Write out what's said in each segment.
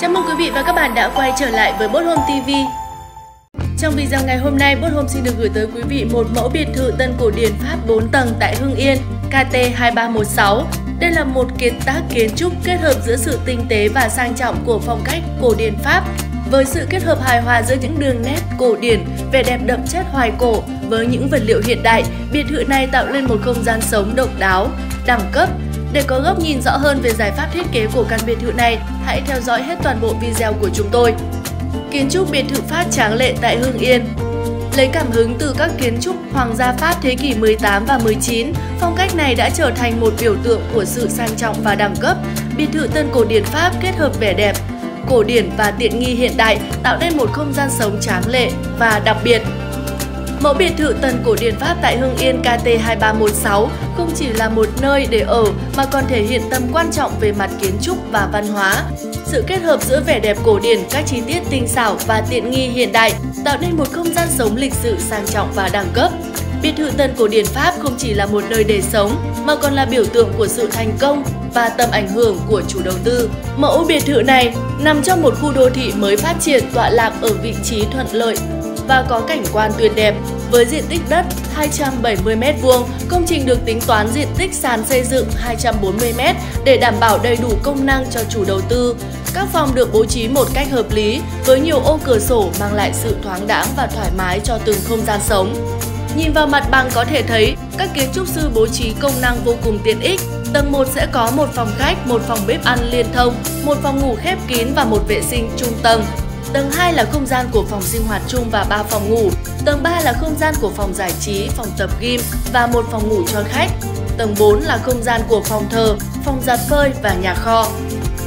Chào mừng quý vị và các bạn đã quay trở lại với Bốt Home TV. Trong video ngày hôm nay, Bốt Home xin được gửi tới quý vị một mẫu biệt thự tân cổ điển Pháp 4 tầng tại Hưng Yên, KT2316. Đây là một kiến tác kiến trúc kết hợp giữa sự tinh tế và sang trọng của phong cách cổ điển Pháp với sự kết hợp hài hòa giữa những đường nét cổ điển, vẻ đẹp đậm chất hoài cổ với những vật liệu hiện đại, biệt thự này tạo lên một không gian sống độc đáo, đẳng cấp để có góc nhìn rõ hơn về giải pháp thiết kế của căn biệt thự này, hãy theo dõi hết toàn bộ video của chúng tôi. Kiến trúc biệt thự Pháp tráng lệ tại Hưng Yên Lấy cảm hứng từ các kiến trúc hoàng gia Pháp thế kỷ 18 và 19, phong cách này đã trở thành một biểu tượng của sự sang trọng và đẳng cấp. Biệt thự tân cổ điển Pháp kết hợp vẻ đẹp, cổ điển và tiện nghi hiện đại tạo nên một không gian sống tráng lệ và đặc biệt. Mẫu biệt thự tần cổ điển Pháp tại Hưng Yên KT2316 không chỉ là một nơi để ở mà còn thể hiện tầm quan trọng về mặt kiến trúc và văn hóa. Sự kết hợp giữa vẻ đẹp cổ điển, các chi tiết tinh xảo và tiện nghi hiện đại tạo nên một không gian sống lịch sự sang trọng và đẳng cấp. Biệt thự Tân Cổ Điển Pháp không chỉ là một nơi để sống mà còn là biểu tượng của sự thành công và tầm ảnh hưởng của chủ đầu tư. Mẫu biệt thự này nằm trong một khu đô thị mới phát triển tọa lạc ở vị trí thuận lợi và có cảnh quan tuyệt đẹp. Với diện tích đất 270m2, công trình được tính toán diện tích sàn xây dựng 240m để đảm bảo đầy đủ công năng cho chủ đầu tư. Các phòng được bố trí một cách hợp lý với nhiều ô cửa sổ mang lại sự thoáng đãng và thoải mái cho từng không gian sống. Nhìn vào mặt bằng có thể thấy các kiến trúc sư bố trí công năng vô cùng tiện ích. Tầng 1 sẽ có một phòng khách, một phòng bếp ăn liên thông, một phòng ngủ khép kín và một vệ sinh trung tầng. Tầng 2 là không gian của phòng sinh hoạt chung và 3 phòng ngủ. Tầng 3 là không gian của phòng giải trí, phòng tập gym và một phòng ngủ cho khách. Tầng 4 là không gian của phòng thờ, phòng giặt phơi và nhà kho.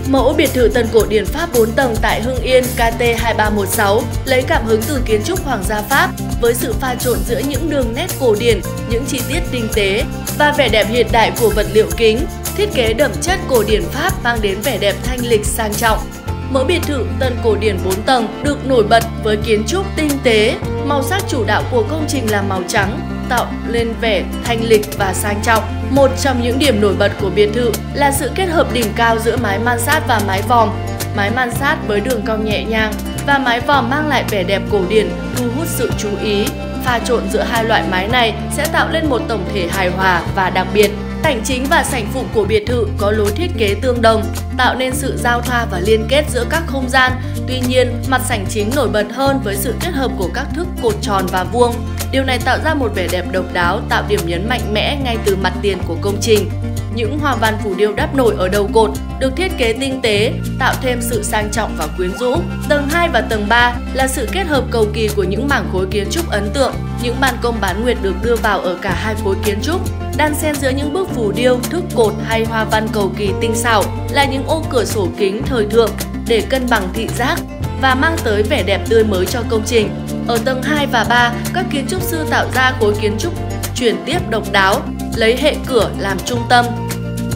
Mẫu biệt thự tân cổ điển Pháp 4 tầng tại Hưng Yên KT2316 lấy cảm hứng từ kiến trúc hoàng gia Pháp với sự pha trộn giữa những đường nét cổ điển, những chi tiết tinh tế và vẻ đẹp hiện đại của vật liệu kính. Thiết kế đậm chất cổ điển Pháp mang đến vẻ đẹp thanh lịch sang trọng. Mẫu biệt thự tân cổ điển 4 tầng được nổi bật với kiến trúc tinh tế, màu sắc chủ đạo của công trình là màu trắng, tạo lên vẻ thanh lịch và sang trọng. Một trong những điểm nổi bật của biệt thự là sự kết hợp đỉnh cao giữa mái man sát và mái vòm. Mái man sát với đường cong nhẹ nhàng và mái vòm mang lại vẻ đẹp cổ điển, thu hút sự chú ý. Pha trộn giữa hai loại mái này sẽ tạo lên một tổng thể hài hòa và đặc biệt. Sảnh chính và sảnh phụ của biệt thự có lối thiết kế tương đồng, tạo nên sự giao thoa và liên kết giữa các không gian. Tuy nhiên, mặt sảnh chính nổi bật hơn với sự kết hợp của các thức cột tròn và vuông. Điều này tạo ra một vẻ đẹp độc đáo, tạo điểm nhấn mạnh mẽ ngay từ mặt tiền của công trình. Những hoa văn phủ điêu đắp nổi ở đầu cột được thiết kế tinh tế, tạo thêm sự sang trọng và quyến rũ. Tầng 2 và tầng 3 là sự kết hợp cầu kỳ của những mảng khối kiến trúc ấn tượng. Những ban công bán nguyệt được đưa vào ở cả hai khối kiến trúc, đan xen giữa những bức phủ điêu, thức cột hay hoa văn cầu kỳ tinh xảo là những ô cửa sổ kính thời thượng để cân bằng thị giác và mang tới vẻ đẹp tươi mới cho công trình. Ở tầng 2 và 3, các kiến trúc sư tạo ra khối kiến trúc chuyển tiếp độc đáo, lấy hệ cửa làm trung tâm.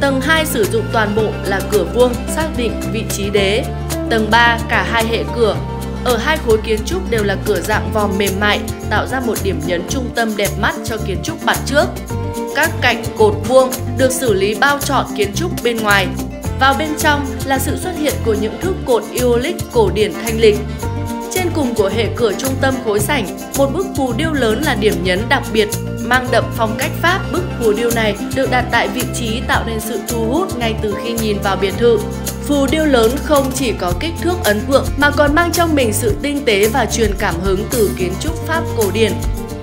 Tầng 2 sử dụng toàn bộ là cửa vuông xác định vị trí đế. Tầng 3 cả hai hệ cửa ở hai khối kiến trúc đều là cửa dạng vòm mềm mại, tạo ra một điểm nhấn trung tâm đẹp mắt cho kiến trúc mặt trước. Các cạnh cột vuông được xử lý bao trọn kiến trúc bên ngoài. Vào bên trong là sự xuất hiện của những thước cột iolic cổ điển thanh lịch. Trên cùng của hệ cửa trung tâm khối sảnh, một bức phù điêu lớn là điểm nhấn đặc biệt mang đậm phong cách Pháp. Bức phù điêu này được đặt tại vị trí tạo nên sự thu hút ngay từ khi nhìn vào biệt thự. Phù điêu lớn không chỉ có kích thước ấn tượng mà còn mang trong mình sự tinh tế và truyền cảm hứng từ kiến trúc Pháp cổ điển.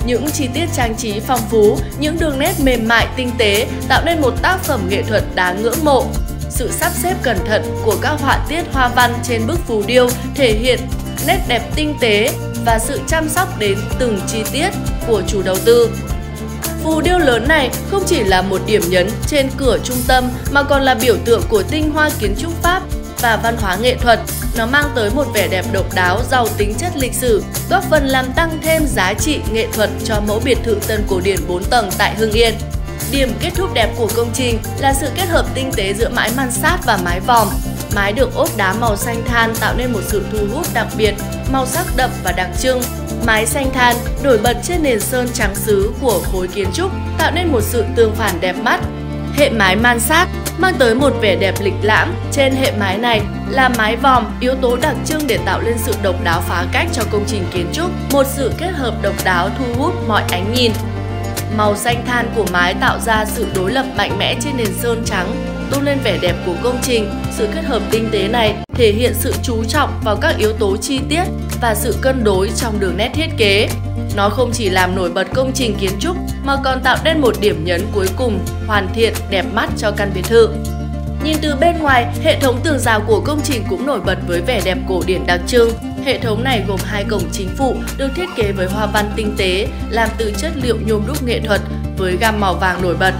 Những chi tiết trang trí phong phú, những đường nét mềm mại tinh tế tạo nên một tác phẩm nghệ thuật đáng ngưỡng mộ. Sự sắp xếp cẩn thận của các họa tiết hoa văn trên bức phù điêu thể hiện nét đẹp tinh tế và sự chăm sóc đến từng chi tiết của chủ đầu tư. Phù điêu lớn này không chỉ là một điểm nhấn trên cửa trung tâm mà còn là biểu tượng của tinh hoa kiến trúc Pháp và văn hóa nghệ thuật. Nó mang tới một vẻ đẹp độc đáo, giàu tính chất lịch sử, góp phần làm tăng thêm giá trị nghệ thuật cho mẫu biệt thự tân cổ điển 4 tầng tại Hưng Yên. Điểm kết thúc đẹp của công trình là sự kết hợp tinh tế giữa mái man sát và mái vòm. Mái được ốp đá màu xanh than tạo nên một sự thu hút đặc biệt, màu sắc đậm và đặc trưng. Mái xanh than nổi bật trên nền sơn trắng sứ của khối kiến trúc tạo nên một sự tương phản đẹp mắt. Hệ mái man sát mang tới một vẻ đẹp lịch lãm. Trên hệ mái này là mái vòm, yếu tố đặc trưng để tạo lên sự độc đáo phá cách cho công trình kiến trúc, một sự kết hợp độc đáo thu hút mọi ánh nhìn. Màu xanh than của mái tạo ra sự đối lập mạnh mẽ trên nền sơn trắng, tôn lên vẻ đẹp của công trình. Sự kết hợp tinh tế này thể hiện sự chú trọng vào các yếu tố chi tiết và sự cân đối trong đường nét thiết kế. Nó không chỉ làm nổi bật công trình kiến trúc mà còn tạo nên một điểm nhấn cuối cùng, hoàn thiện, đẹp mắt cho căn biệt thự. Nhìn từ bên ngoài, hệ thống tường rào của công trình cũng nổi bật với vẻ đẹp cổ điển đặc trưng. Hệ thống này gồm hai cổng chính phụ được thiết kế với hoa văn tinh tế, làm từ chất liệu nhôm đúc nghệ thuật với gam màu vàng nổi bật.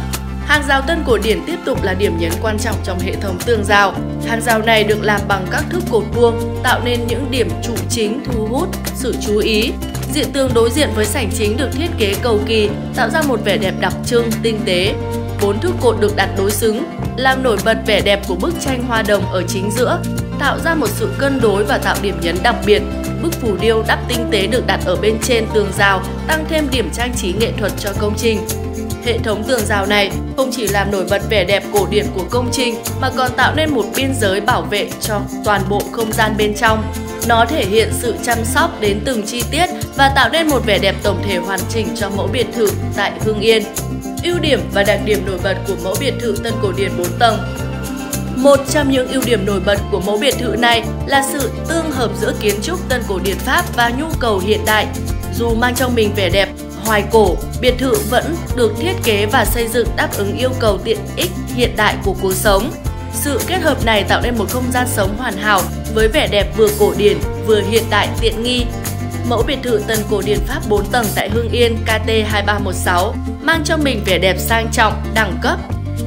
Hàng rào tân cổ điển tiếp tục là điểm nhấn quan trọng trong hệ thống tường rào. Hàng rào này được làm bằng các thước cột vuông, tạo nên những điểm trụ chính thu hút sự chú ý. Diện tường đối diện với sảnh chính được thiết kế cầu kỳ, tạo ra một vẻ đẹp đặc trưng, tinh tế. Bốn thước cột được đặt đối xứng, làm nổi bật vẻ đẹp của bức tranh hoa đồng ở chính giữa, tạo ra một sự cân đối và tạo điểm nhấn đặc biệt. Bức phù điêu đắp tinh tế được đặt ở bên trên tường rào, tăng thêm điểm trang trí nghệ thuật cho công trình. Hệ thống tường rào này không chỉ làm nổi bật vẻ đẹp cổ điển của công trình, mà còn tạo nên một biên giới bảo vệ cho toàn bộ không gian bên trong. Nó thể hiện sự chăm sóc đến từng chi tiết và tạo nên một vẻ đẹp tổng thể hoàn chỉnh cho mẫu biệt thự tại Hưng Yên. Ưu điểm và đặc điểm nổi bật của mẫu biệt thự Tân Cổ Điển 4 tầng một trong những ưu điểm nổi bật của mẫu biệt thự này là sự tương hợp giữa kiến trúc tân cổ điển Pháp và nhu cầu hiện đại. Dù mang trong mình vẻ đẹp hoài cổ, biệt thự vẫn được thiết kế và xây dựng đáp ứng yêu cầu tiện ích hiện đại của cuộc sống. Sự kết hợp này tạo nên một không gian sống hoàn hảo với vẻ đẹp vừa cổ điển vừa hiện đại tiện nghi. Mẫu biệt thự tân cổ điển Pháp 4 tầng tại Hưng Yên KT2316 mang cho mình vẻ đẹp sang trọng, đẳng cấp.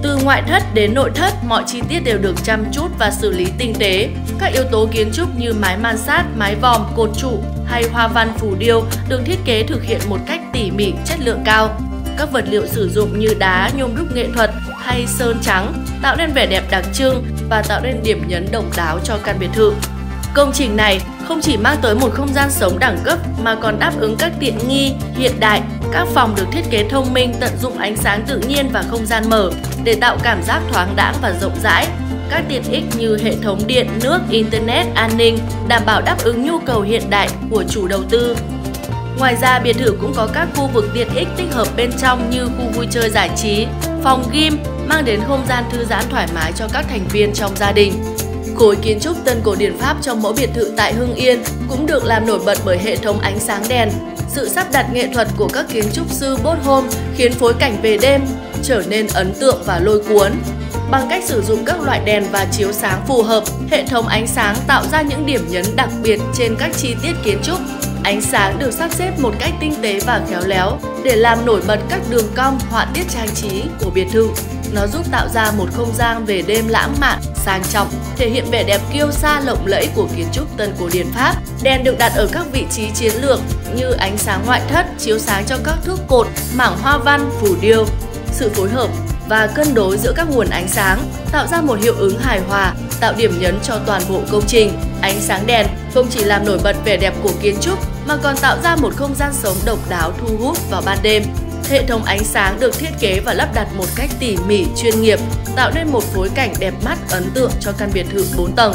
Từ ngoại thất đến nội thất, mọi chi tiết đều được chăm chút và xử lý tinh tế. Các yếu tố kiến trúc như mái man sát, mái vòm, cột trụ hay hoa văn phù điêu được thiết kế thực hiện một cách tỉ mỉ, chất lượng cao. Các vật liệu sử dụng như đá, nhôm đúc nghệ thuật hay sơn trắng tạo nên vẻ đẹp đặc trưng và tạo nên điểm nhấn độc đáo cho căn biệt thự. Công trình này không chỉ mang tới một không gian sống đẳng cấp mà còn đáp ứng các tiện nghi hiện đại. Các phòng được thiết kế thông minh tận dụng ánh sáng tự nhiên và không gian mở để tạo cảm giác thoáng đãng và rộng rãi. Các tiện ích như hệ thống điện, nước, internet, an ninh đảm bảo đáp ứng nhu cầu hiện đại của chủ đầu tư. Ngoài ra, biệt thự cũng có các khu vực tiện ích tích hợp bên trong như khu vui chơi giải trí, phòng gym, mang đến không gian thư giãn thoải mái cho các thành viên trong gia đình. Khối kiến trúc tân cổ điển Pháp trong mẫu biệt thự tại Hưng Yên cũng được làm nổi bật bởi hệ thống ánh sáng đèn. Sự sắp đặt nghệ thuật của các kiến trúc sư Bốt khiến phối cảnh về đêm trở nên ấn tượng và lôi cuốn. Bằng cách sử dụng các loại đèn và chiếu sáng phù hợp, hệ thống ánh sáng tạo ra những điểm nhấn đặc biệt trên các chi tiết kiến trúc. Ánh sáng được sắp xếp một cách tinh tế và khéo léo để làm nổi bật các đường cong họa tiết trang trí của biệt thự. Nó giúp tạo ra một không gian về đêm lãng mạn, sang trọng, thể hiện vẻ đẹp kiêu sa lộng lẫy của kiến trúc tân cổ điển Pháp. Đèn được đặt ở các vị trí chiến lược như ánh sáng ngoại thất, chiếu sáng cho các thước cột, mảng hoa văn, phù điêu. Sự phối hợp và cân đối giữa các nguồn ánh sáng tạo ra một hiệu ứng hài hòa, tạo điểm nhấn cho toàn bộ công trình. Ánh sáng đèn không chỉ làm nổi bật vẻ đẹp của kiến trúc mà còn tạo ra một không gian sống độc đáo thu hút vào ban đêm. Hệ thống ánh sáng được thiết kế và lắp đặt một cách tỉ mỉ, chuyên nghiệp, tạo nên một phối cảnh đẹp mắt ấn tượng cho căn biệt thự 4 tầng.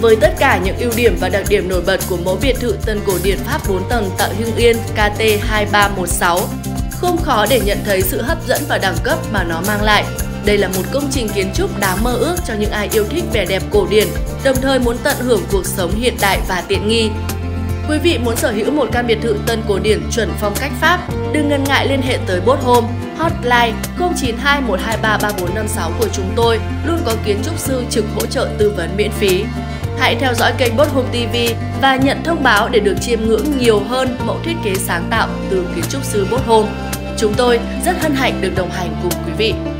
Với tất cả những ưu điểm và đặc điểm nổi bật của mẫu biệt thự tân cổ điển Pháp 4 tầng tại Hưng Yên KT2316, không khó để nhận thấy sự hấp dẫn và đẳng cấp mà nó mang lại. Đây là một công trình kiến trúc đáng mơ ước cho những ai yêu thích vẻ đẹp cổ điển, đồng thời muốn tận hưởng cuộc sống hiện đại và tiện nghi. Quý vị muốn sở hữu một căn biệt thự tân cổ điển chuẩn phong cách Pháp, đừng ngần ngại liên hệ tới Bốt Home, hotline 092 123 3456 của chúng tôi luôn có kiến trúc sư trực hỗ trợ tư vấn miễn phí. Hãy theo dõi kênh Bốt Home TV và nhận thông báo để được chiêm ngưỡng nhiều hơn mẫu thiết kế sáng tạo từ kiến trúc sư Bốt Home. Chúng tôi rất hân hạnh được đồng hành cùng quý vị.